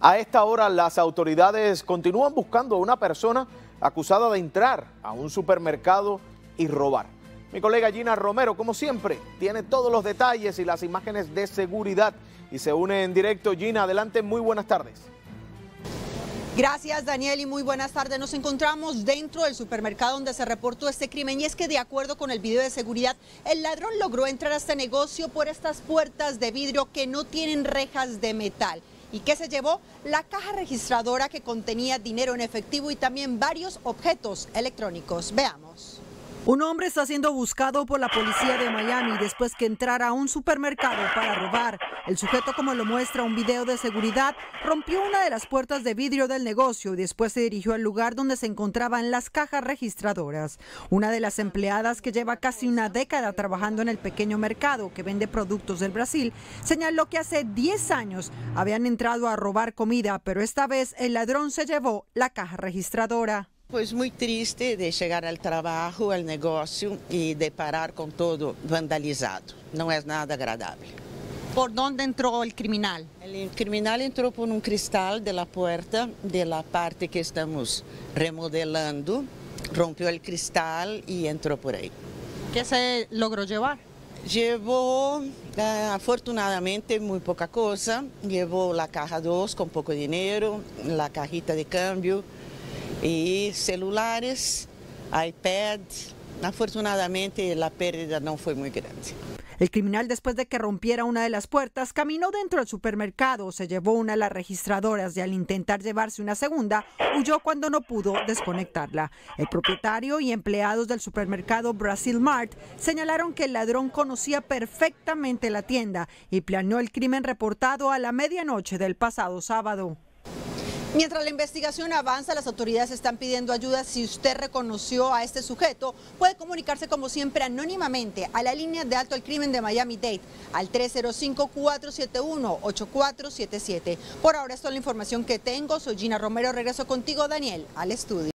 A esta hora las autoridades continúan buscando a una persona acusada de entrar a un supermercado y robar. Mi colega Gina Romero, como siempre, tiene todos los detalles y las imágenes de seguridad y se une en directo. Gina, adelante, muy buenas tardes. Gracias Daniel y muy buenas tardes. Nos encontramos dentro del supermercado donde se reportó este crimen y es que de acuerdo con el video de seguridad, el ladrón logró entrar a este negocio por estas puertas de vidrio que no tienen rejas de metal. ¿Y qué se llevó? La caja registradora que contenía dinero en efectivo y también varios objetos electrónicos. Veamos. Un hombre está siendo buscado por la policía de Miami después que entrara a un supermercado para robar. El sujeto, como lo muestra un video de seguridad, rompió una de las puertas de vidrio del negocio y después se dirigió al lugar donde se encontraban las cajas registradoras. Una de las empleadas que lleva casi una década trabajando en el pequeño mercado que vende productos del Brasil, señaló que hace 10 años habían entrado a robar comida, pero esta vez el ladrón se llevó la caja registradora. Pues muy triste de llegar al trabajo, al negocio y de parar con todo vandalizado. No es nada agradable. ¿Por dónde entró el criminal? El criminal entró por un cristal de la puerta de la parte que estamos remodelando, rompió el cristal y entró por ahí. ¿Qué se logró llevar? Llevó, eh, afortunadamente, muy poca cosa. Llevó la caja 2 con poco dinero, la cajita de cambio, y celulares, iPad. Afortunadamente la pérdida no fue muy grande. El criminal, después de que rompiera una de las puertas, caminó dentro del supermercado, se llevó una de las registradoras y al intentar llevarse una segunda, huyó cuando no pudo desconectarla. El propietario y empleados del supermercado Brasil Mart señalaron que el ladrón conocía perfectamente la tienda y planeó el crimen reportado a la medianoche del pasado sábado. Mientras la investigación avanza, las autoridades están pidiendo ayuda. Si usted reconoció a este sujeto, puede comunicarse como siempre anónimamente a la línea de alto al crimen de Miami-Dade al 305-471-8477. Por ahora, esto es la información que tengo. Soy Gina Romero. Regreso contigo, Daniel, al estudio.